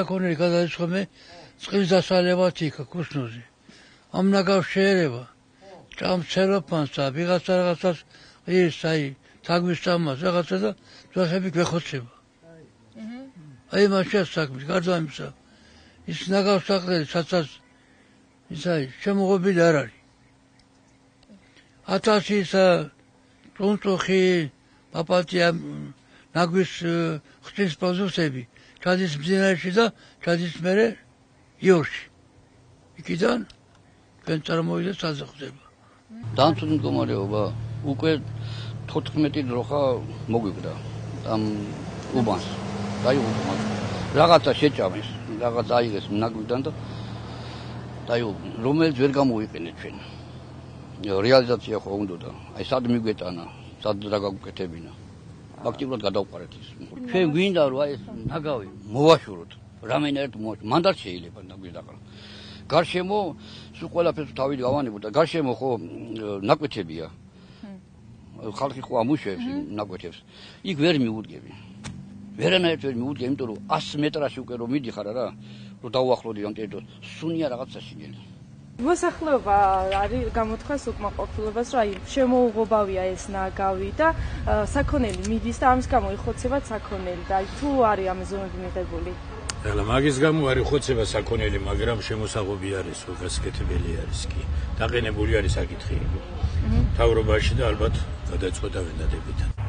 საკონელი გადაიწყome წყლის დასალევად იქ კუსნოზე. ამ ნაგავს შეერება. ჭამ ცელოფანს და ვიღაცა რაღაცას ის აი თაგვის ჭამას რაღაცა და ძახები გვეხოცება. აი მაშინ საქმე გარდა იმისა ის ნაგავს საყრელი საცას ის აი შემოღობილი არ არის. ათასი ის ტუნტუხი პაპატია ნაგვის ხტის პოზუსები ჩადის მძინაში და ჩადის მერე იორში. იქიდან ჩვენ წარმოვიდეთ საზღვრება. დანთული მდგომარეობა უკვე 14 დროხა მოგვიგდა ამ უბანს. დაიღუპა. რაღაცა შეჭამეს, რაღაც აიღეს ნაგვიდან და დაიღუპა. რომელიც ვერ გამოიყენეთ ჩვენ. რეალიზაცია ხო უნდა და აი სად მიგვეტანა, სად რა გაგვკეთებინა. აქტიურად გადავყარეთ ის. ჩვენ გვინდა რომ აი ეს ნაგავი მოვაშოროთ. რამენერთ მოვაშოროთ. მანდარ შეიძლება ნაგვი დაყრა. გარშემო სულ ყველაფერს თავი გავანებოთ და გარშემო ხო ნაკვეთებია. ხალხი ხო ამუშავებს ნაკვეთებს. იქ ვერ მიუდგები. ვერანაირად ვერ მიუდგები, იმიტომ რომ 100 მეტრაში უკვე რომ მიდიხარ რა, რომ დაუახლოვდი ამ ტერიტორიას, სუნია რაღაცა შინელი. მოსახლეობა არის გამოთქვას უკმაყოფილებას, რომ აი შემოუღობავია ეს ნაგავი და საქონელი მიდის და ამის გამო იხოცება საქონელი და თუ არის ამ ზონები მიღებული. ეხლა მაგის გამო არის ხოცება საქონელი, მაგრამ შემოსაღობი არის, გასკეთებელი არის კი. დაყენებული არის საკითხი. თავრობაში და ალბათ გადაწყვეტა ვენდადებიდან.